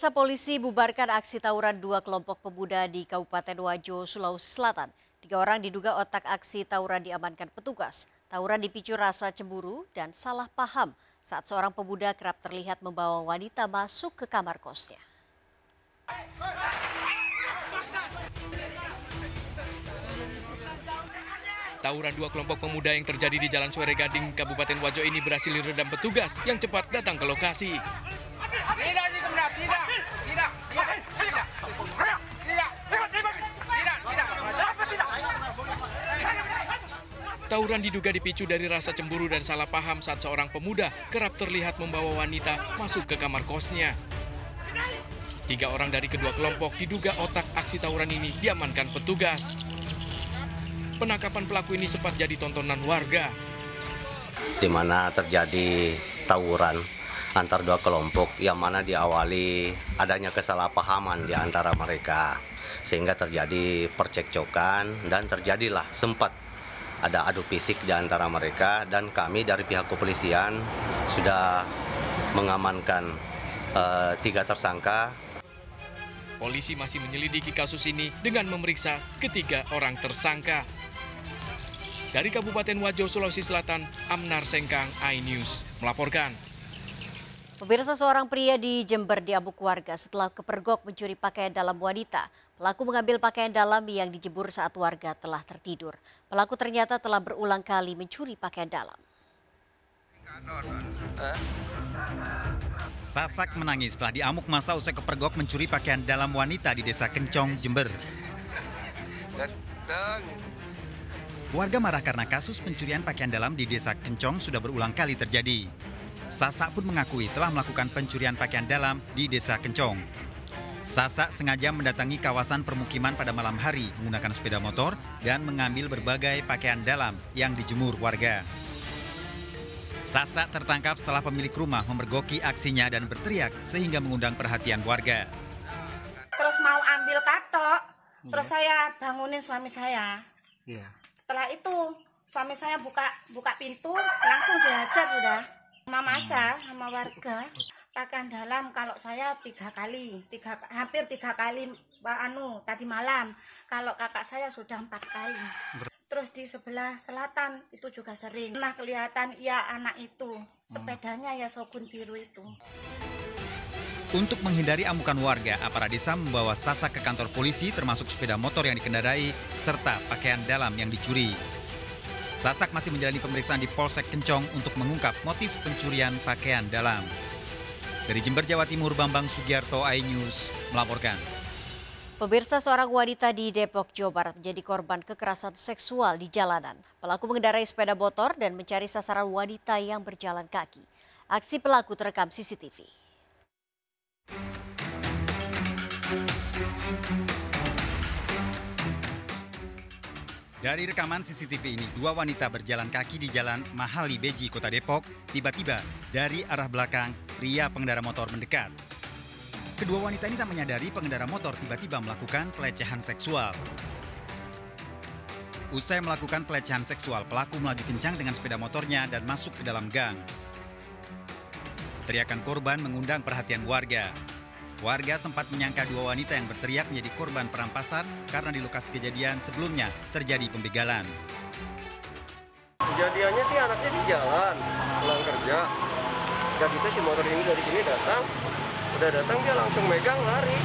Sa polisi bubarkan aksi tawuran dua kelompok pemuda di Kabupaten Wajo, Sulawesi Selatan. Tiga orang diduga otak aksi tawuran diamankan petugas. Tawuran dipicu rasa cemburu dan salah paham saat seorang pemuda kerap terlihat membawa wanita masuk ke kamar kosnya. Tawuran dua kelompok pemuda yang terjadi di Jalan Suere Gading, Kabupaten Wajo ini berhasil diredam petugas yang cepat datang ke lokasi. Tidak, tidak, tidak, tidak, tidak, tidak, tidak, tidak, Tawuran diduga dipicu dari rasa cemburu dan salah paham saat seorang pemuda kerap terlihat membawa wanita masuk ke kamar kosnya. Tiga orang dari kedua kelompok diduga otak aksi tawuran ini diamankan petugas. Penangkapan pelaku ini sempat jadi tontonan warga. di mana terjadi tawuran antar dua kelompok yang mana diawali adanya kesalahpahaman di antara mereka sehingga terjadi percekcokan dan terjadilah sempat ada adu fisik di antara mereka dan kami dari pihak kepolisian sudah mengamankan eh, tiga tersangka Polisi masih menyelidiki kasus ini dengan memeriksa ketiga orang tersangka. Dari Kabupaten Wajo, Sulawesi Selatan, Amnar Sengkang, iNews melaporkan. Pemirsa seorang pria di Jember diamuk warga setelah kepergok mencuri pakaian dalam wanita. Pelaku mengambil pakaian dalam yang dijemur saat warga telah tertidur. Pelaku ternyata telah berulang kali mencuri pakaian dalam. Sasak menangis setelah diamuk masa usai kepergok mencuri pakaian dalam wanita di desa Kencong, Jember. Warga marah karena kasus pencurian pakaian dalam di desa Kencong sudah berulang kali terjadi. Sasak pun mengakui telah melakukan pencurian pakaian dalam di desa Kencong. Sasak sengaja mendatangi kawasan permukiman pada malam hari menggunakan sepeda motor dan mengambil berbagai pakaian dalam yang dijemur warga. Sasak tertangkap setelah pemilik rumah memergoki aksinya dan berteriak sehingga mengundang perhatian warga. terus mau ambil katok terus saya bangunin suami saya setelah itu suami saya buka buka pintu langsung dihajar sudah sama masa sama warga pakaian dalam. Kalau saya tiga kali tiga hampir tiga kali Pak anu tadi malam. Kalau kakak saya sudah empat kali. Terus di sebelah selatan itu juga sering. Nah kelihatan ya anak itu. Sepedanya ya Shogun biru itu. Untuk menghindari amukan warga, aparat desa membawa Sasak ke kantor polisi termasuk sepeda motor yang dikendarai serta pakaian dalam yang dicuri. Sasak masih menjalani pemeriksaan di Polsek Kencong untuk mengungkap motif pencurian pakaian dalam. Dari Jember, Jawa Timur, Bambang Sugiarto, iNews melaporkan. Pemirsa seorang wanita di Depok, Jawa Barat menjadi korban kekerasan seksual di jalanan. Pelaku mengendarai sepeda motor dan mencari sasaran wanita yang berjalan kaki. Aksi pelaku terekam CCTV. Dari rekaman CCTV ini, dua wanita berjalan kaki di jalan Mahali Beji, Kota Depok. Tiba-tiba, dari arah belakang, pria pengendara motor mendekat. Kedua wanita ini tak menyadari pengendara motor tiba-tiba melakukan pelecehan seksual. Usai melakukan pelecehan seksual, pelaku melaju kencang dengan sepeda motornya dan masuk ke dalam gang. Teriakan korban mengundang perhatian warga. Warga sempat menyangka dua wanita yang berteriak menjadi korban perampasan karena di lokasi kejadian sebelumnya terjadi pembegalan. Kejadiannya sih anaknya sih jalan pulang kerja. Udah gitu si motor ini dari sini datang. Udah datang dia langsung megang lari.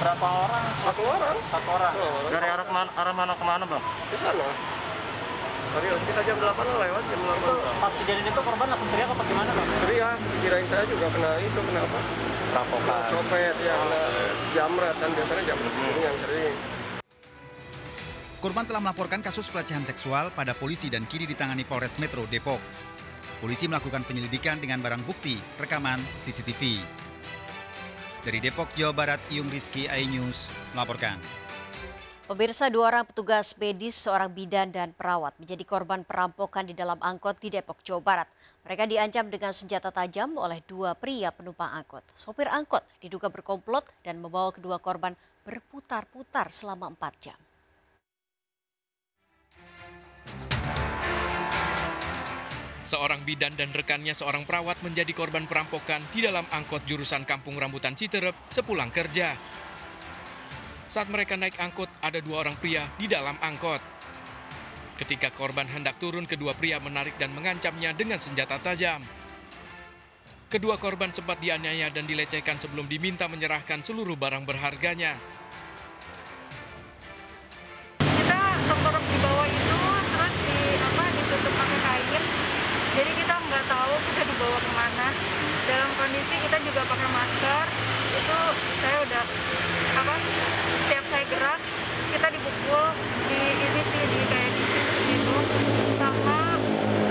Berapa orang? Satu orang. Satu orang. Satu orang. Dari arah mana, arah mana ke mana, Bang? Ke sana. Tadi sekitar jam 8 lah lewat jam 8. Pas kejadian itu korban langsung teriak apa gimana, Bang? Teriak, kirain saya juga kena itu kenapa? Kena copet ya, kena jamret kan biasanya jamret di sini yang sering. Korban telah melaporkan kasus pelecehan seksual pada polisi dan kini ditangani Polres Metro Depok. Polisi melakukan penyelidikan dengan barang bukti rekaman CCTV. Dari Depok, Jawa Barat, Iung Rizky, iNews melaporkan. Pemirsa dua orang petugas medis, seorang bidan dan perawat menjadi korban perampokan di dalam angkot di Depok, Jawa Barat. Mereka diancam dengan senjata tajam oleh dua pria penumpang angkot. Sopir angkot diduga berkomplot dan membawa kedua korban berputar-putar selama empat jam. Seorang bidan dan rekannya seorang perawat menjadi korban perampokan di dalam angkot jurusan Kampung Rambutan Citerep sepulang kerja. Saat mereka naik angkot, ada dua orang pria di dalam angkot. Ketika korban hendak turun, kedua pria menarik dan mengancamnya dengan senjata tajam. Kedua korban sempat dianiaya dan dilecehkan sebelum diminta menyerahkan seluruh barang berharganya. kita tengkurap di bawah itu terus di apa ditutup pakai kain jadi kita nggak tahu kita dibawa ke mana dalam kondisi kita juga pakai masker itu saya udah apa setiap saya gerak kita dipukul di ini sih di kayak di situ gitu sama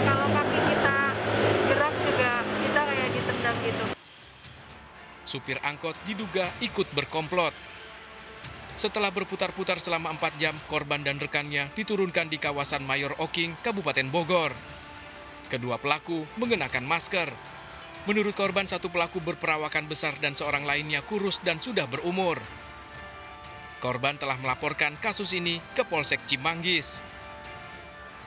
kalau kaki kita gerak juga kita kayak ditendang gitu Supir angkot diduga ikut berkomplot. Setelah berputar-putar selama 4 jam, korban dan rekannya diturunkan di kawasan Mayor Oking, Kabupaten Bogor. Kedua pelaku mengenakan masker. Menurut korban, satu pelaku berperawakan besar dan seorang lainnya kurus dan sudah berumur. Korban telah melaporkan kasus ini ke Polsek Cimanggis.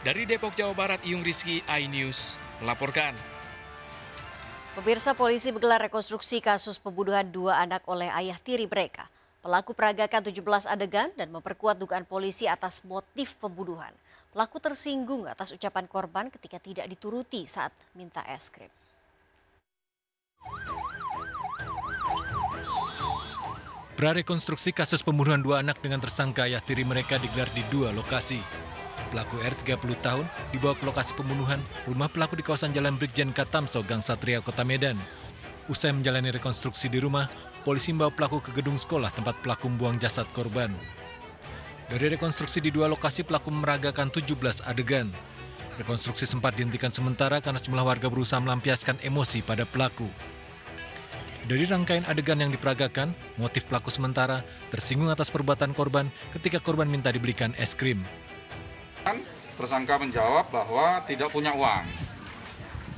Dari Depok, Jawa Barat, Iyung Rizky, iNews melaporkan. Pemirsa polisi menggelar rekonstruksi kasus pembunuhan dua anak oleh ayah tiri mereka. Pelaku peragakan 17 adegan dan memperkuat dugaan polisi atas motif pembunuhan. Pelaku tersinggung atas ucapan korban ketika tidak dituruti saat minta es krim. Prarekonstruksi kasus pembunuhan dua anak dengan tersangka ayah tiri mereka digelar di dua lokasi. Pelaku R 30 tahun dibawa ke lokasi pembunuhan rumah pelaku di kawasan Jalan Brigjen Katamso, Gang Satria, Kota Medan. Usai menjalani rekonstruksi di rumah, polisi membawa pelaku ke gedung sekolah tempat pelaku membuang jasad korban. Dari rekonstruksi di dua lokasi, pelaku meragakan 17 adegan. Rekonstruksi sempat dihentikan sementara karena sejumlah warga berusaha melampiaskan emosi pada pelaku. Dari rangkaian adegan yang diperagakan, motif pelaku sementara tersinggung atas perbuatan korban ketika korban minta dibelikan es krim. Tersangka menjawab bahwa tidak punya uang.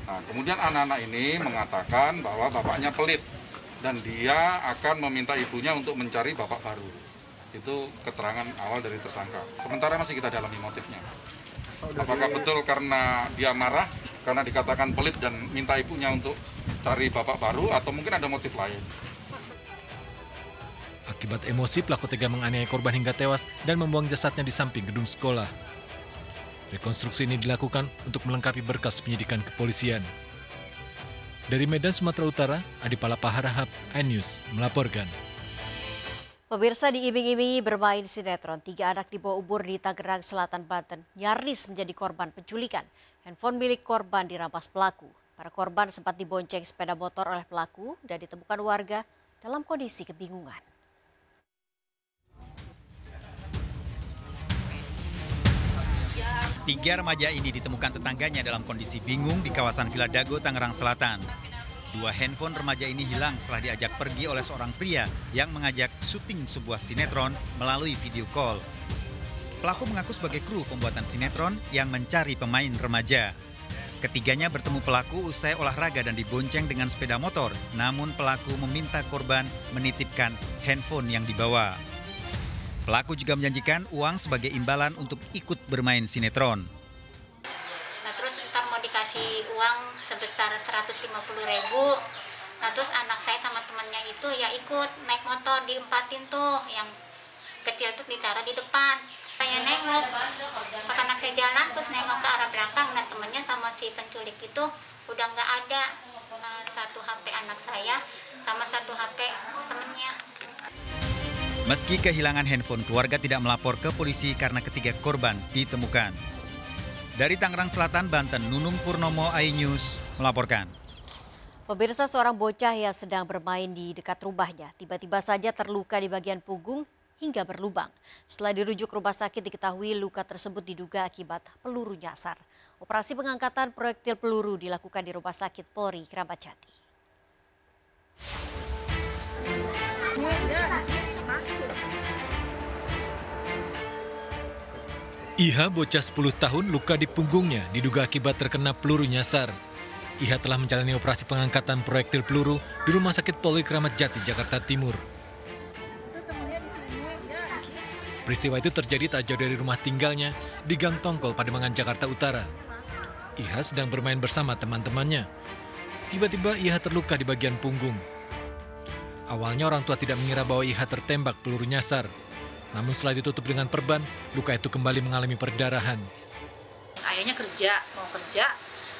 Nah, kemudian anak-anak ini mengatakan bahwa bapaknya pelit dan dia akan meminta ibunya untuk mencari bapak baru. Itu keterangan awal dari tersangka. Sementara masih kita dalami motifnya. Apakah betul karena dia marah karena dikatakan pelit dan minta ibunya untuk cari bapak baru atau mungkin ada motif lain? Akibat emosi, pelaku tega menganiaya korban hingga tewas dan membuang jasadnya di samping gedung sekolah. Rekonstruksi ini dilakukan untuk melengkapi berkas penyidikan kepolisian. Dari Medan, Sumatera Utara, Adi Palapa Harahap, iNews melaporkan. Pemirsa diiming-imingi bermain sinetron, tiga anak di bawah umur di Tangerang Selatan, Banten nyaris menjadi korban penculikan. Handphone milik korban dirampas pelaku. Para korban sempat dibonceng sepeda motor oleh pelaku dan ditemukan warga dalam kondisi kebingungan. Tiga remaja ini ditemukan tetangganya dalam kondisi bingung di kawasan Villa Dago, Tangerang Selatan. Dua handphone remaja ini hilang setelah diajak pergi oleh seorang pria yang mengajak syuting sebuah sinetron melalui video call. Pelaku mengaku sebagai kru pembuatan sinetron yang mencari pemain remaja. Ketiganya bertemu pelaku usai olahraga dan dibonceng dengan sepeda motor, namun pelaku meminta korban menitipkan handphone yang dibawa. Pelaku juga menjanjikan uang sebagai imbalan untuk ikut bermain sinetron. Dikasih uang sebesar 150 ribu. Nah terus anak saya sama temannya itu ya ikut naik motor diempatin tuh yang kecil tuh ditaruh di depan. Saya nengok, pas anak saya jalan terus nengok ke arah belakang, nah temennya sama si penculik itu udah nggak ada. Nah, satu HP anak saya sama satu HP temennya. Meski kehilangan handphone, keluarga tidak melapor ke polisi karena ketiga korban ditemukan. Dari Tangerang Selatan, Banten, Nunung Purnomo, iNews melaporkan. Pemirsa seorang bocah yang sedang bermain di dekat rumahnya tiba-tiba saja terluka di bagian punggung hingga berlubang. Setelah dirujuk rumah sakit diketahui luka tersebut diduga akibat peluru nyasar. Operasi pengangkatan proyektil peluru dilakukan di Rumah Sakit Polri Keramat Jati. Iha bocah 10 tahun luka di punggungnya diduga akibat terkena peluru nyasar. Iha telah menjalani operasi pengangkatan proyektil peluru di Rumah Sakit Polri Keramat Jati, Jakarta Timur. Peristiwa itu terjadi tak jauh dari rumah tinggalnya di Gang Tongkol, Pademangan, Jakarta Utara. Iha sedang bermain bersama teman-temannya. Tiba-tiba Iha terluka di bagian punggung. Awalnya orang tua tidak mengira bahwa Iha tertembak peluru nyasar. Namun setelah ditutup dengan perban, luka itu kembali mengalami perdarahan. Ayahnya kerja, mau kerja,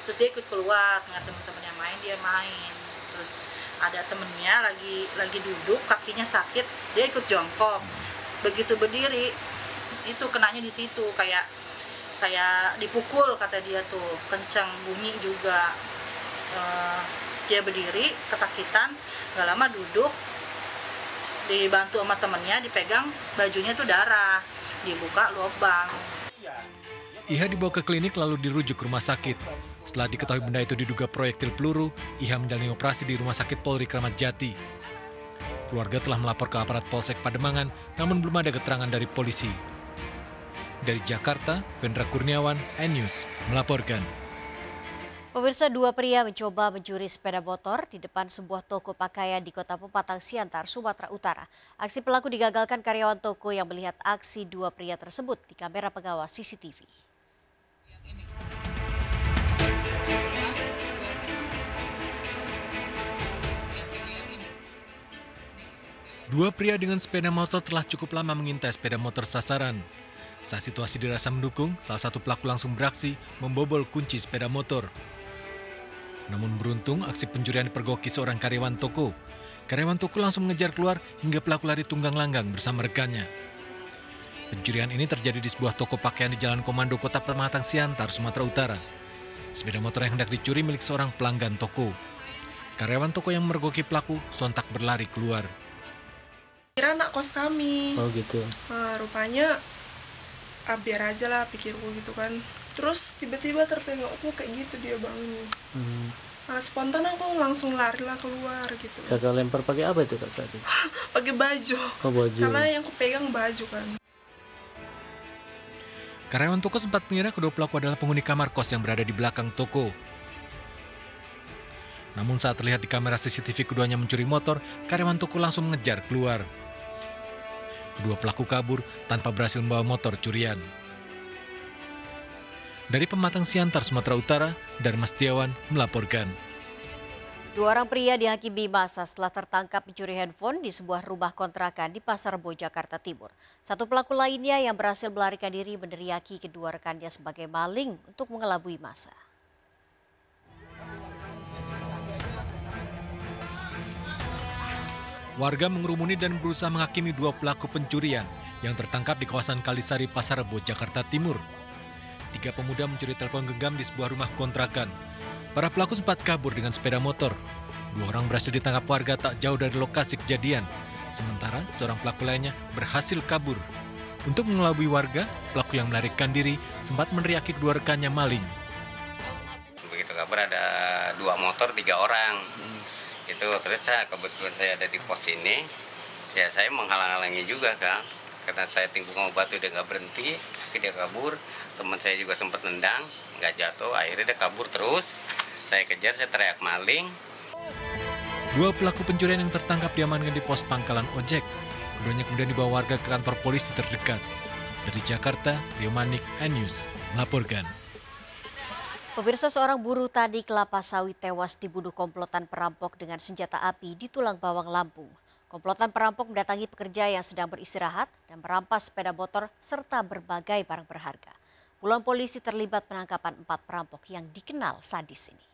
terus dia ikut keluar dengan teman-temannya main, dia main. Terus ada temennya lagi lagi duduk, kakinya sakit, dia ikut jongkok. Begitu berdiri, itu kenanya di situ kayak kayak dipukul kata dia tuh, kencang bunyi juga. Uh, dia berdiri kesakitan, gak lama duduk, dibantu sama temennya, dipegang bajunya tuh darah, dibuka lubang. Iha dibawa ke klinik lalu dirujuk ke rumah sakit. Setelah diketahui benda itu diduga proyektil peluru, Iha menjalani operasi di Rumah Sakit Polri Kramat Jati. Keluarga telah melapor ke aparat Polsek Pademangan, namun belum ada keterangan dari polisi. Dari Jakarta, Vendra Kurniawan, N-News, melaporkan. Pemirsa dua pria mencoba mencuri sepeda motor di depan sebuah toko pakaian di kota Pepatang Siantar, Sumatera Utara. Aksi pelaku digagalkan karyawan toko yang melihat aksi dua pria tersebut di kamera pengawas CCTV. Dua pria dengan sepeda motor telah cukup lama mengintai sepeda motor sasaran. Saat situasi dirasa mendukung, salah satu pelaku langsung beraksi membobol kunci sepeda motor. Namun beruntung aksi pencurian dipergoki seorang karyawan toko. Karyawan toko langsung mengejar keluar hingga pelaku lari tunggang langgang bersama rekannya. Pencurian ini terjadi di sebuah toko pakaian di Jalan Komando Kota Pematang Siantar, Sumatera Utara. Sepeda motor yang hendak dicuri milik seorang pelanggan toko. Karyawan toko yang mergoki pelaku sontak berlari keluar. Kira anak kos kami. Oh gitu. Nah, rupanya ah, biar aja lah pikirku gitu kan. Terus tiba-tiba tertengok aku kayak gitu dia bangun. Hmm. Nah, spontan aku langsung lari lah keluar gitu. Kakak lempar pakai apa itu kak saat itu? Pakai baju. Oh baju. Karena yang aku pegang baju kan. Karyawan toko sempat mengira kedua pelaku adalah penghuni kamar kos yang berada di belakang toko. Namun saat terlihat di kamera CCTV keduanya mencuri motor, karyawan toko langsung mengejar keluar. Kedua pelaku kabur tanpa berhasil membawa motor curian. Dari Pematang Siantar, Sumatera Utara, Dharma Setiawan melaporkan. Dua orang pria dihakimi masa setelah tertangkap mencuri handphone di sebuah rumah kontrakan di Pasar Rebo, Jakarta Timur. Satu pelaku lainnya yang berhasil melarikan diri meneriaki kedua rekannya sebagai maling untuk mengelabui masa. Warga mengerumuni dan berusaha menghakimi dua pelaku pencurian yang tertangkap di kawasan Kalisari, Pasar Rebo, Jakarta Timur. Tiga pemuda mencuri telepon genggam di sebuah rumah kontrakan. Para pelaku sempat kabur dengan sepeda motor. Dua orang berhasil ditangkap warga tak jauh dari lokasi kejadian. Sementara seorang pelaku lainnya berhasil kabur. Untuk mengelabui warga, pelaku yang melarikan diri sempat meneriaki kedua rekannya maling. Begitu kabar ada dua motor, tiga orang. Itu terus saya kebetulan saya ada di pos ini, ya saya menghalang-halangi juga kan. Karena saya sama batu dia nggak berhenti, dia kabur. Teman saya juga sempat nendang, nggak jatuh. Akhirnya dia kabur terus. Saya kejar, saya teriak maling. Dua pelaku pencurian yang tertangkap diamankan di pos pangkalan ojek. Keduanya kemudian dibawa warga ke kantor polisi terdekat. Dari Jakarta, Rio Manik, News melaporkan. Pemirsa seorang buruh tani kelapa sawit tewas dibunuh komplotan perampok dengan senjata api di Tulang Bawang, Lampung. Komplotan perampok mendatangi pekerja yang sedang beristirahat dan merampas sepeda motor serta berbagai barang berharga. Puluhan polisi terlibat penangkapan empat perampok yang dikenal sadis ini.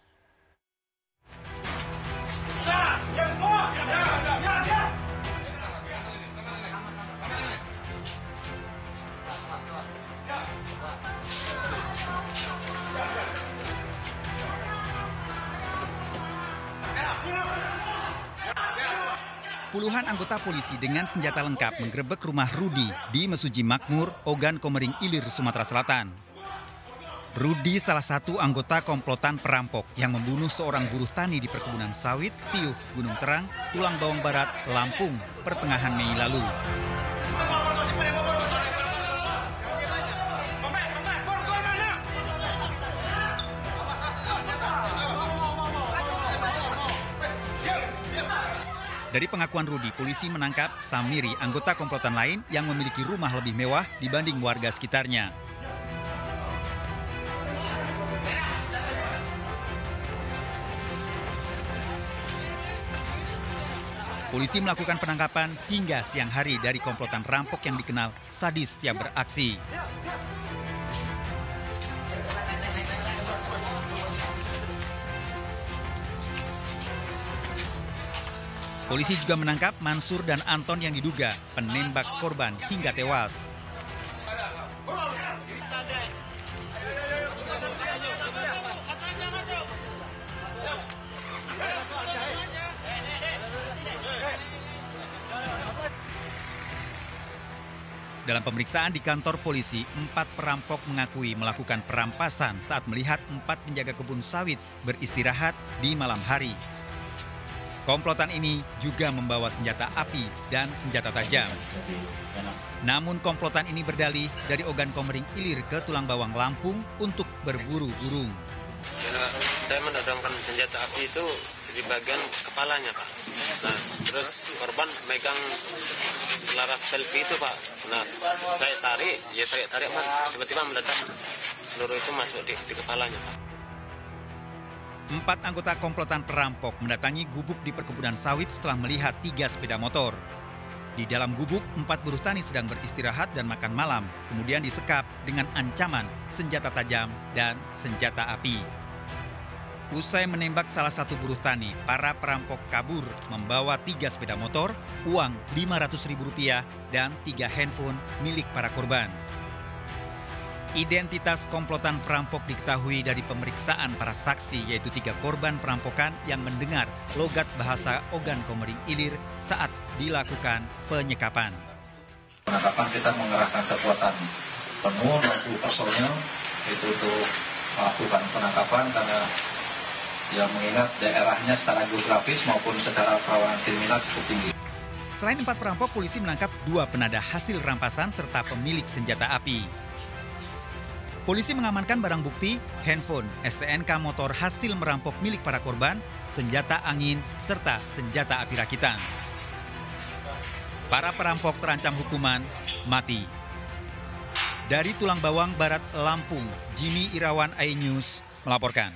Puluhan anggota polisi dengan senjata lengkap menggerebek rumah Rudi di Mesuji Makmur, Ogan Komering Ilir, Sumatera Selatan. Rudi salah satu anggota komplotan perampok yang membunuh seorang buruh tani di perkebunan sawit Tiuh, Gunung Terang, Tulang Bawang Barat, Lampung, pertengahan Mei lalu. Dari pengakuan Rudi, polisi menangkap Samiri, anggota komplotan lain yang memiliki rumah lebih mewah dibanding warga sekitarnya. Polisi melakukan penangkapan hingga siang hari dari komplotan rampok yang dikenal sadis setiap beraksi. Polisi juga menangkap Mansur dan Anton yang diduga penembak korban hingga tewas. Dalam pemeriksaan di kantor polisi, empat perampok mengakui melakukan perampasan saat melihat empat penjaga kebun sawit beristirahat di malam hari. Komplotan ini juga membawa senjata api dan senjata tajam. Namun komplotan ini berdalih dari Ogan Komering Ilir ke Tulang Bawang Lampung untuk berburu burung. Saya menodongkan senjata api itu di bagian kepalanya, Pak. Nah, terus korban megang selaras selfie itu, Pak. Nah, saya tarik, ya tarik-tarik, Pak. Tiba-tiba meledak. Peluru itu masuk di, di kepalanya, Pak. Empat anggota komplotan perampok mendatangi gubuk di perkebunan sawit setelah melihat tiga sepeda motor. Di dalam gubuk, empat buruh tani sedang beristirahat dan makan malam, kemudian disekap dengan ancaman senjata tajam dan senjata api. Usai menembak salah satu buruh tani, para perampok kabur membawa tiga sepeda motor, uang Rp500.000 dan tiga handphone milik para korban. Identitas komplotan perampok diketahui dari pemeriksaan para saksi yaitu tiga korban perampokan yang mendengar logat bahasa Ogan Komering Ilir saat dilakukan penyekapan. Penangkapan kita mengerahkan kekuatan penuh 60 personil itu untuk melakukan penangkapan karena ya mengingat daerahnya secara geografis maupun secara kerawanan kriminal cukup tinggi. Selain empat perampok, polisi menangkap dua penada hasil rampasan serta pemilik senjata api. Polisi mengamankan barang bukti, handphone, STNK motor hasil merampok milik para korban, senjata angin, serta senjata api rakitan. Para perampok terancam hukuman mati. Dari Tulang Bawang Barat, Lampung, Jimmy Irawan iNews melaporkan.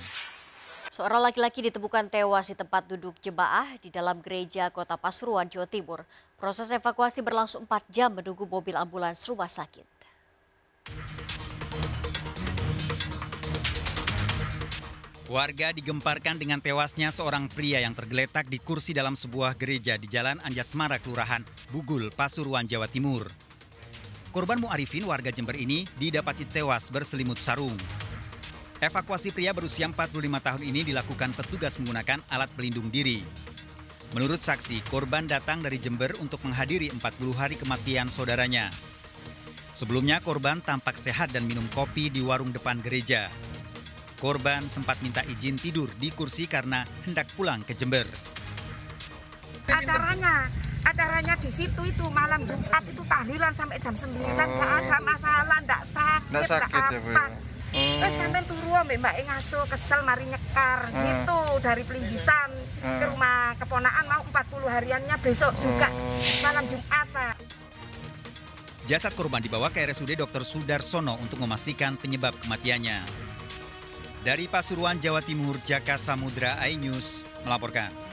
Seorang laki-laki ditemukan tewas di tempat duduk jemaah di dalam gereja kota Pasuruan, Jawa Timur. Proses evakuasi berlangsung 4 jam menunggu mobil ambulans rumah sakit. Warga digemparkan dengan tewasnya seorang pria yang tergeletak di kursi dalam sebuah gereja di Jalan Anjasmara, Kelurahan Bugul, Pasuruan, Jawa Timur. Korban Mu'arifin warga Jember ini didapati tewas berselimut sarung. Evakuasi pria berusia 45 tahun ini dilakukan petugas menggunakan alat pelindung diri. Menurut saksi, korban datang dari Jember untuk menghadiri 40 hari kematian saudaranya. Sebelumnya korban tampak sehat dan minum kopi di warung depan gereja. Korban sempat minta izin tidur di kursi karena hendak pulang ke Jember. Acaranya, acaranya di situ itu malam Jumat itu tahlilan sampai jam 9 nggak oh. ada masalah, nggak sakit, nggak sakit ya, apa. Ya, oh. Terus sampai turu mbak Mbak ngaso kesel mari nyekar uh. gitu dari Pelinggisan uh. ke rumah keponaan mau 40 hariannya besok juga malam Jumat Pak. Jasad korban dibawa ke RSUD Dr. Sudarsono untuk memastikan penyebab kematiannya. Dari Pasuruan, Jawa Timur, Jaka Samudra iNews melaporkan.